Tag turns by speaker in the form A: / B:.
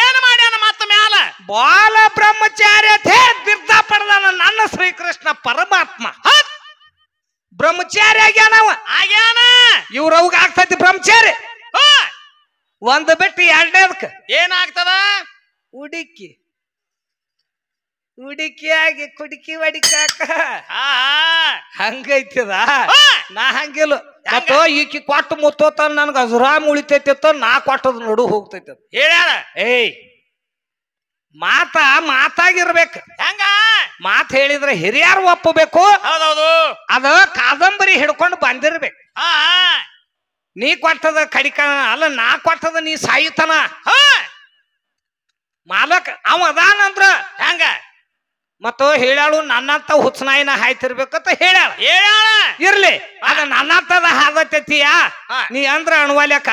A: ಏನ್ ಮಾಡ್ಯಾನ ಮತ್ತ ಮ್ಯಾಲ?
B: ಬಾಲ ಬ್ರಹ್ಮಚಾರ್ಯ ಥೇ ಬಿರ್ದ ಪಡೆದಾನ ನನ್ನ ಶ್ರೀಕೃಷ್ಣ ಪರಮಾತ್ಮ.
A: ಹತ್
B: ಬ್ರಹ್ಮಚಾರಿ ಆಗ್ಯಾನವ
A: ಆಗ್ಯಾನ?
B: ಇವ್ರ ಅವ್ಗ ಆಗ್ತೈತಿ ಬ್ರಹ್ಮಚಾರಿ ಒಂದ್ ಬಿಟ್ಟು ಎರಡನೇದಕ್ಕ
A: ಏನಾಗ್ತದ
B: ಉಡುಕಿ. ಹುಡುಕಿಯಾಗಿ ಕುಡುಕಿ ಹೊಡಿಕಾಕ.
A: ಆ
B: ಹಂಗೈತಿದ. ನಾ ಹಂಗಿಲ್ಲ. ಮತ್ತ ಈಕಿ ಕೊಟ್ಟು ಮುತ್ತೋತ ನನ್ಗ ಅಜರಾಮ್ ಉಳಿತೈತಿ ನಾ ಕೊಟ್ಟದ ನೋಡು ಹೋಗ್ತೈತಿ.
A: ಹೇಳ್ಯಾರ
B: ಏಯ್ ಮಾತ ಮಾತಾಗಿರ್ಬೇಕು.
A: ಹೆಂಗ?
B: ಮಾತ್ ಹೇಳಿದ್ರೆ ಹಿರಿಯರು ಒಪ್ಪಬೇಕು.
A: ಹೌದೌದು.
B: ಅದ ಕಾದಂಬರಿ ಹಿಡ್ಕೊಂಡು ಬಂದಿರ್ಬೇಕು.
A: ಆ
B: ನೀ ಕೊಟ್ಟದ ಕಡಿಕ ಅಲ್ಲ ನಾ ಕೊಟ್ಟದ ನೀ ಸಾಯಿತನ. ಮಾಲಕ್ ಅವ ಅದಾನಂದ್ರ
A: ಹೆಂಗ?
B: ಮತ್ತು ಹೇಳ್ಯಾಳು ನನ್ನಂತ ಹುಚ್ಚನಾಯಿನ ಹಾಯ್ತಿರ್ಬೇಕಂತ ಹೇಳ್ಯಾಳ.
A: ಹೇಳ್ಯಾಳ.
B: ಇರ್ಲಿ. ಅದ ನನ್ನ ತದ
A: ಹಾ.
B: ನೀ ಅಂದ್ರ ಅಣುವಲ್ಯಕ.